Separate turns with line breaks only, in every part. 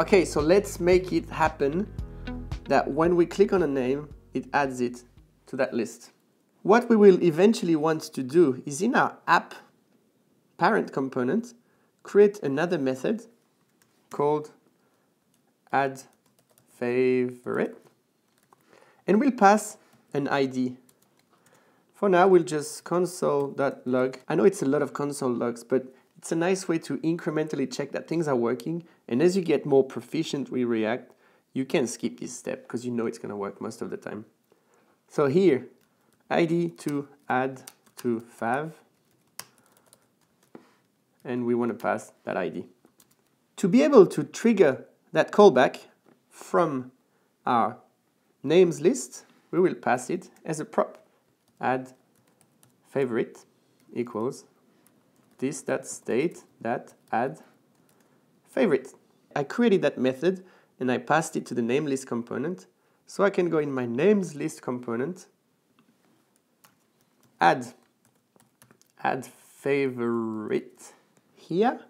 Okay, so let's make it happen that when we click on a name, it adds it to that list. What we will eventually want to do is in our app parent component, create another method called add favorite and we'll pass an ID. For now, we'll just console.log. I know it's a lot of console logs, but it's a nice way to incrementally check that things are working. And as you get more proficient with React, you can skip this step because you know it's going to work most of the time. So here, ID to add to fav, and we want to pass that ID. To be able to trigger that callback from our names list, we will pass it as a prop. Add favorite equals this that state that add favorite. I created that method and I passed it to the name list component. So I can go in my names list component, add, add favorite here.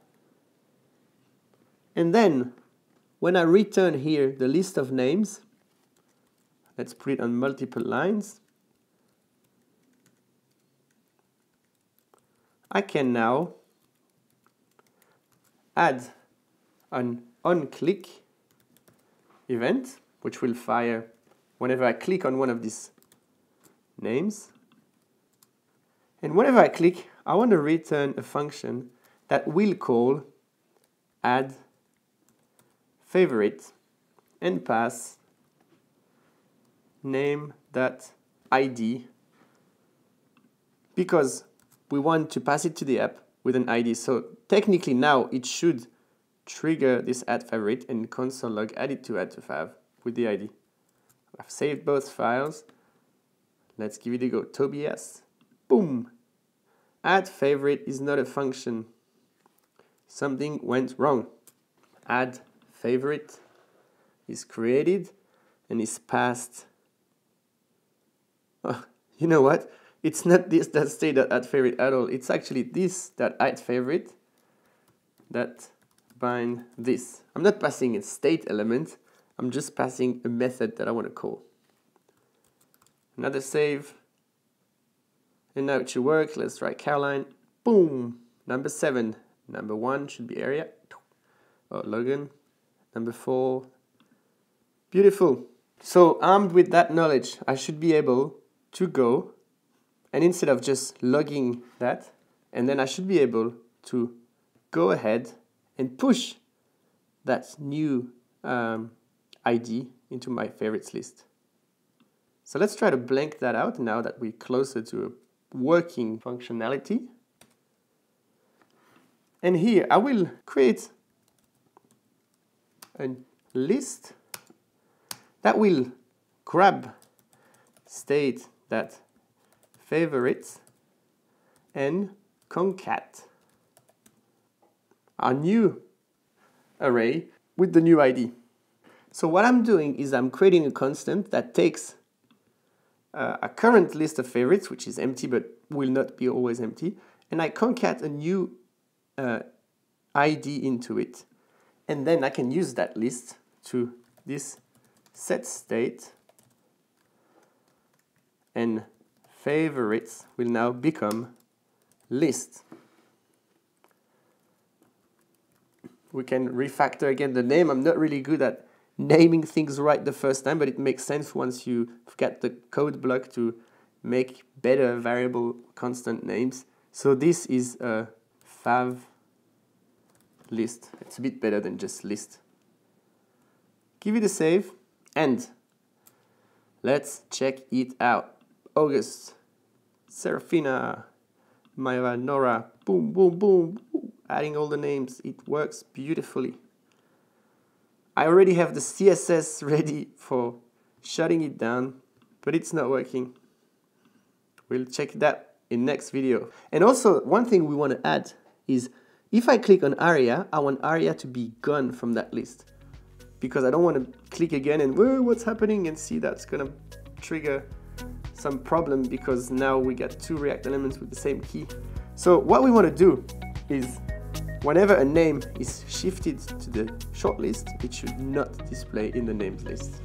And then when I return here the list of names, let's put it on multiple lines, I can now add an onClick event, which will fire whenever I click on one of these names. And whenever I click, I want to return a function that will call add favorite and pass name.id because we want to pass it to the app with an ID. So technically now it should trigger this add favorite and console log add it to add to fav with the ID. I've saved both files. Let's give it a go. Tobias. Boom. Add favorite is not a function. Something went wrong. Add favorite is created and is passed. Oh, you know what? It's not this that state that add favorite at all. It's actually this that add favorite that bind this. I'm not passing a state element. I'm just passing a method that I want to call. Another save. And now it should work. Let's try Caroline. Boom. Number seven. Number one should be Aria. Oh, Logan. Number four. Beautiful. So armed with that knowledge, I should be able to go and instead of just logging that, and then I should be able to go ahead and push that new um, ID into my favorites list. So let's try to blank that out now that we're closer to a working functionality. And here I will create a list that will grab state that favorites and concat our new array with the new ID. So what I'm doing is I'm creating a constant that takes uh, a current list of favorites, which is empty but will not be always empty, and I concat a new uh, ID into it. And then I can use that list to this set state and favorites will now become list. We can refactor again the name. I'm not really good at naming things right the first time, but it makes sense once you get the code block to make better variable constant names. So this is a fav list. It's a bit better than just list. Give it a save and let's check it out. August, Serafina, Maya, Nora, boom, boom, boom, boom, adding all the names. It works beautifully. I already have the CSS ready for shutting it down, but it's not working. We'll check that in next video. And also, one thing we want to add is if I click on Aria, I want Aria to be gone from that list because I don't want to click again and what's happening and see that's gonna trigger some problem because now we get two React elements with the same key. So what we want to do is whenever a name is shifted to the shortlist, it should not display in the named list.